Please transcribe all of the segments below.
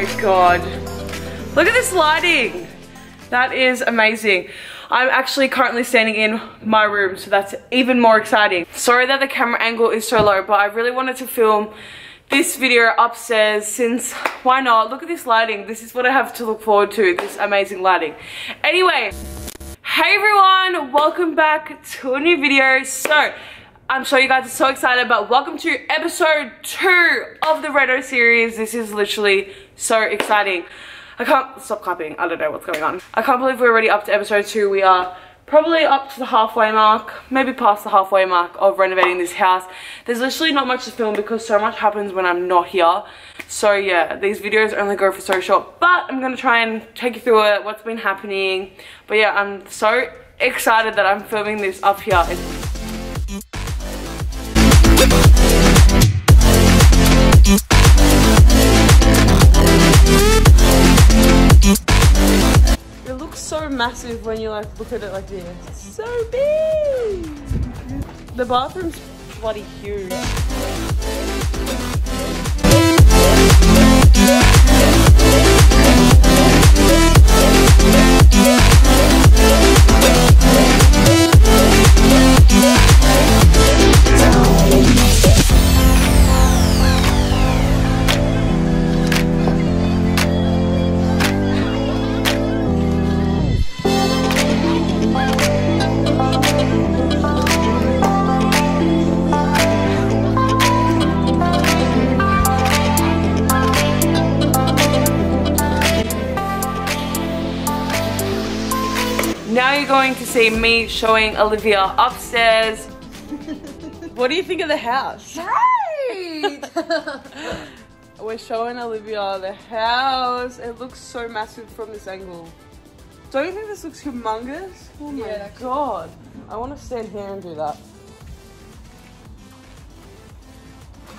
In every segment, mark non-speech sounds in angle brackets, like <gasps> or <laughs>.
My god. Look at this lighting. That is amazing. I'm actually currently standing in my room, so that's even more exciting. Sorry that the camera angle is so low, but I really wanted to film this video upstairs since why not? Look at this lighting. This is what I have to look forward to, this amazing lighting. Anyway, hey everyone, welcome back to a new video. So, I'm sure you guys are so excited, but welcome to episode two of the Reno series. This is literally so exciting. I can't stop clapping. I don't know what's going on. I can't believe we're already up to episode two. We are probably up to the halfway mark, maybe past the halfway mark of renovating this house. There's literally not much to film because so much happens when I'm not here. So yeah, these videos only go for so short, but I'm gonna try and take you through it, what's been happening. But yeah, I'm so excited that I'm filming this up here. It massive when you like look at it like this. It's so big. The bathroom's bloody huge. Now you're going to see me showing Olivia upstairs. <laughs> what do you think of the house? Great! <laughs> We're showing Olivia the house. It looks so massive from this angle. Don't you think this looks humongous? Oh my Yeah, god. I want to stand here and do that.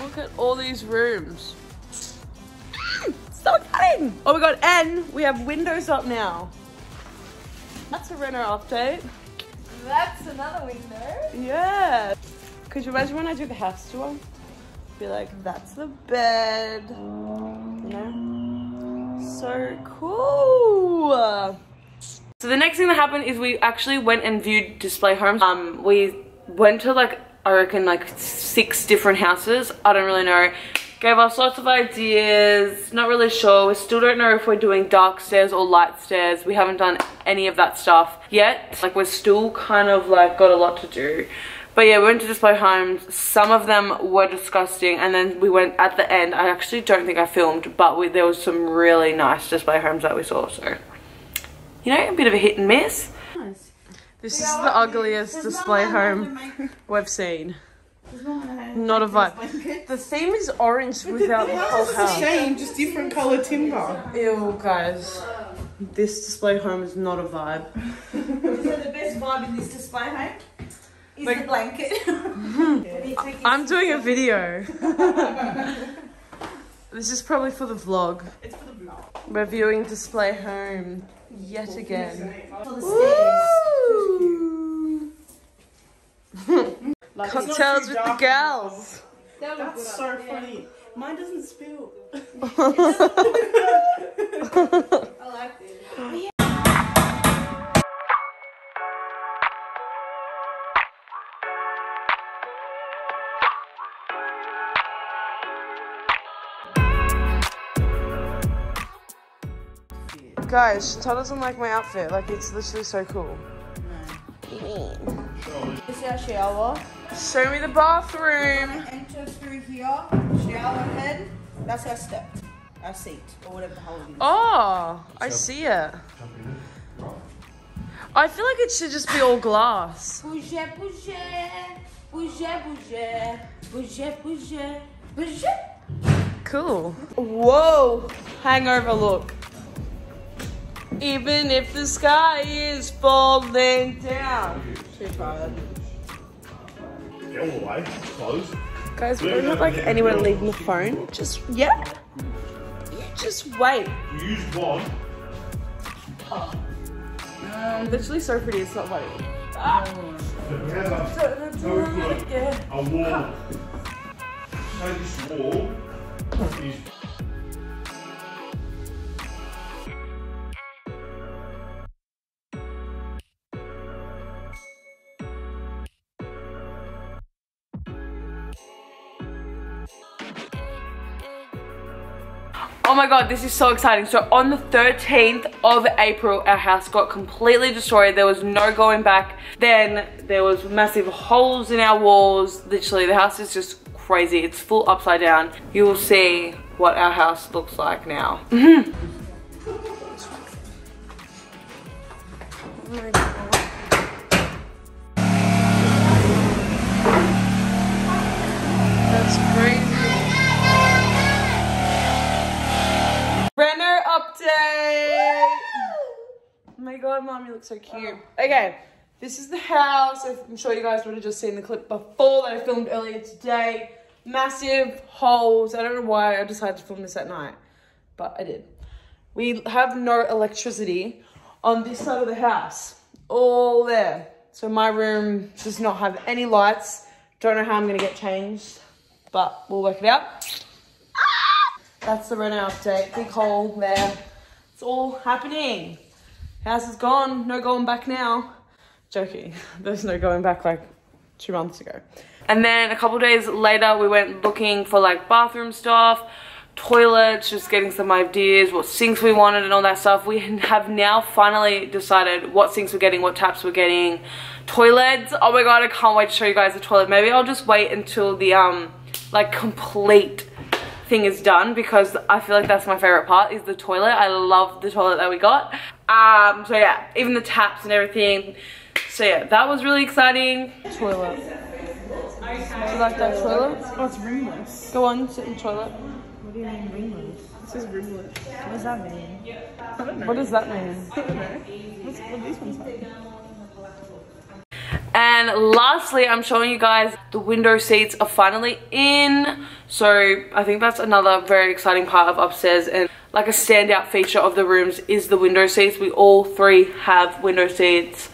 Look at all these rooms. <gasps> Stop cutting! Oh my god, and we have windows up now. That's a reno update. That's another window. Yeah. Could you imagine when I do the house tour? Be like, that's the bed. You know? So cool. So the next thing that happened is we actually went and viewed display homes. Um, we went to like, I reckon like six different houses. I don't really know. Gave us lots of ideas. Not really sure. We still don't know if we're doing dark stairs or light stairs. We haven't done any of that stuff yet. Like we're still kind of like got a lot to do. But yeah, we went to display homes. Some of them were disgusting. And then we went at the end. I actually don't think I filmed, but we, there was some really nice display homes that we saw. So, you know, a bit of a hit and miss. This is the ugliest display home <laughs> we've seen. Not a vibe. The theme is orange without the whole house. Same, just different color timber. Ew, guys. This display home is not a vibe. <laughs> So the best vibe in this display home is Like- the blanket. <laughs> I'm doing a video. <laughs> this is probably for the vlog. It's for the vlog. We're viewing display home yet again. For the stairs. Like, Cocktails with the girls. gals. That's so funny. Mine doesn't spill. <laughs> I like this. Guys, Chantal doesn't like my outfit. Like, it's literally so cool. This is our shower. Show me the bathroom. Enter through here, shower head. That's our step, our seat, or whatever the hell it is. Oh, I see it. I feel like it should just be all glass. Bouge, bouge, bouge, bouge, bouge, bouge, bouge. Cool. Whoa, hangover look. Even if the sky is falling down. Too tired. Get all the way. Close. Guys, we don't have like anyone leaving the phone. Just, yeah. You just wait. You use one. Um, Literally so pretty, it's not funny. We have a, no good. a wall. So this wall is my god, this is so exciting. So on the 13th of April, our house got completely destroyed. There was no going back. Then there was massive holes in our walls. Literally, the house is just crazy. It's full upside down. You will see what our house looks like now. <laughs> Oh That's Reno update. Oh my god, mom, you look so cute. Okay, this is the house. I'm sure you guys would have just seen the clip before that I filmed earlier today. Massive holes. I don't know why I decided to film this at night, but I did. We have no electricity on this side of the house. All there. So my room does not have any lights. Don't know how I'm gonna get changed, but we'll work it out. That's the reno update. Big hole there. It's all happening. House is gone. No going back now. Joking. <laughs> There's no going back like two months ago. And then a couple days later, we went looking for like bathroom stuff, toilets, just getting some ideas, what sinks we wanted and all that stuff. We have now finally decided what sinks we're getting, what taps we're getting, toilets. Oh my god, I can't wait to show you guys the toilet. Maybe I'll just wait until the um like complete thing is done because I feel like that's my favorite part is the toilet. I love the toilet that we got. Um, so yeah, even the taps and everything. So yeah, that was really exciting. Toilet. Do you like that toilet? Oh, it's rimless. Go on, sit in the toilet. What do you mean rimless? It says rimless. What does that mean? I don't know. What does that mean? I don't know. What's, what these ones have? And lastly, I'm showing you guys the window seats are finally in. So I think that's another very exciting part of upstairs and like a standout feature of the rooms is the window seats. We all three have window seats.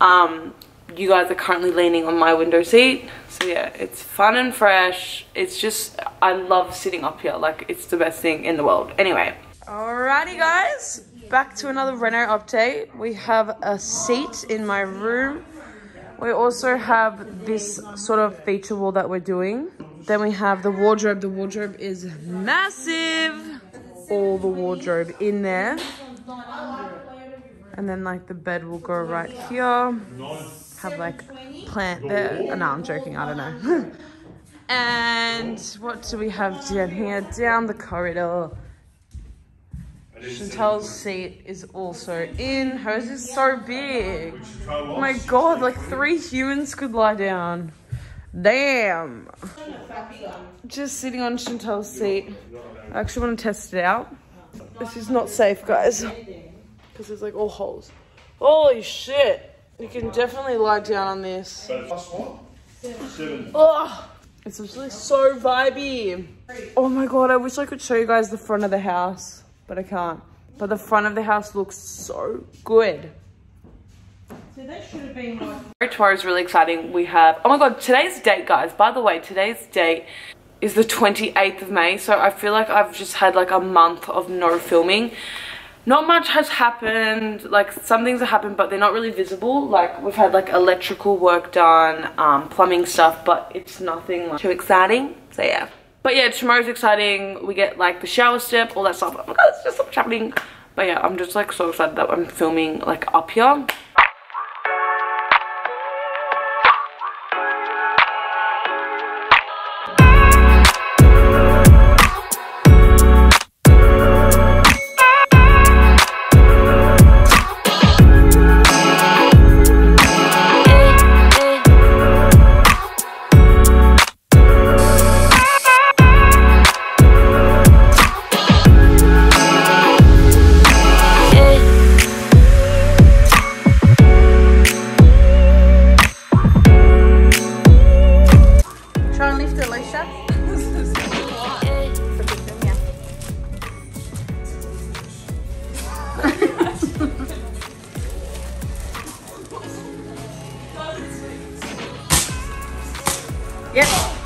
Um, you guys are currently leaning on my window seat. So yeah, it's fun and fresh. It's just, I love sitting up here. Like it's the best thing in the world. Anyway. Alrighty guys, back to another Reno update. We have a seat in my room. We also have this sort of feature wall that we're doing. Then we have the wardrobe. The wardrobe is massive. All the wardrobe in there. And then like the bed will go right here. Have like plant there. Oh, uh, no, I'm joking. I don't know. <laughs> and what do we have down here? Down the corridor. Chantel's seat is also in. Hers is so big. Oh my god, like three humans could lie down. Damn. Just sitting on Chantel's seat. I actually want to test it out. This is not safe, guys. Because there's like all holes. Holy shit. You can definitely lie down on this. Oh, it's actually so vibey. Oh my god, I wish I could show you guys the front of the house but I can't. But the front of the house looks so good. So that should have been like... Tomorrow is really exciting. We have, oh my God, today's date, guys. By the way, today's date is the 28th of May. So I feel like I've just had like a month of no filming. Not much has happened. Like some things have happened, but they're not really visible. Like we've had like electrical work done, um, plumbing stuff, but it's nothing like, too exciting. So yeah. But yeah, tomorrow's exciting. We get like the shower step, all that stuff. Oh my god, it's just so much happening. But yeah, I'm just like so excited that I'm filming like up here. Yep.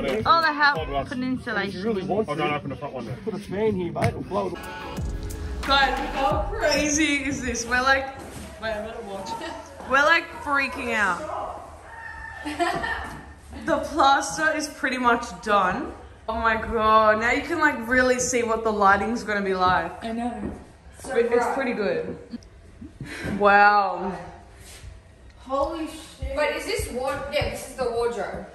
Look. Go there. Oh, they have Hold put an insulation. really want I'll go and open the front one there. Put a fan here, mate. It'll blow. Guys, how crazy is this? We're like, wait, I better watch it. We're like freaking out. the plaster is pretty much done. Oh my god, now you can like really see what the lighting's gonna be like. I know. It- it's pretty good. Wow. Holy shit. But is this ward? Yeah, this is the wardrobe.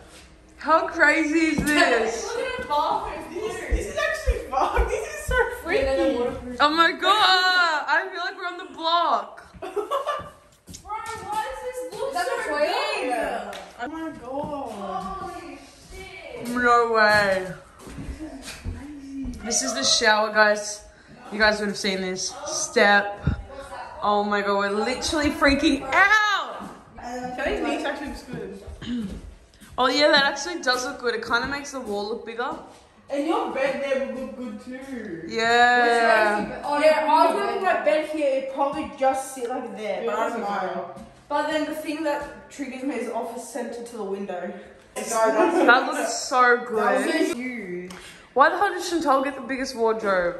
How crazy is this? Look at the bathroom. This, this is actually fun. <laughs> This is so freaky. <laughs> Oh my god, I feel like we're on the block. Bro, why does this look Is that so the toilet? Oh my god. Holy shit. No way. This is the shower, guys. You guys would have seen this. Step. Oh my god, we're literally freaking out. Kelly's niece actually good. <clears throat> Oh yeah, that actually does look good. It kind of makes the wall look bigger. And your bed there would look good too. Yeah. Oh, Yeah, I was no, gonna my bed here, it probably just sit like there, but I don't know. But then the thing that triggers me is office center to the window. <laughs> That looks so good. huge. Why the hell did Chantal get the biggest wardrobe?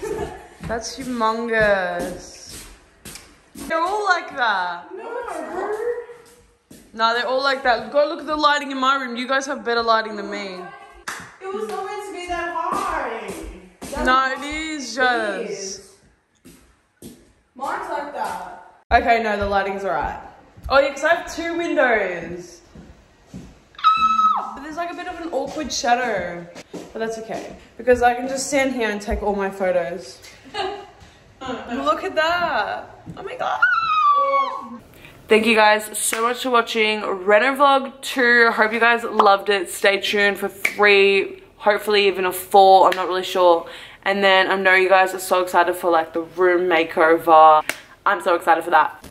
<laughs> That's humongous. They're all like that. No, they're all like that. Go look at the lighting in my room. You guys have better lighting than me. It was not meant to be that high. No, it is just. is. Mine's like that. Okay, no, the lighting's alright. Oh yeah, because I have two windows. But there's like a bit of an awkward shadow. But that's okay. Because I can just stand here and take all my photos. <laughs> Look at that. Oh my god. Oh. Thank you guys so much for watching Reno Vlog 2. Hope you guys loved it. Stay tuned for three, hopefully even a four. I'm not really sure. And then I know you guys are so excited for like the room makeover. I'm so excited for that.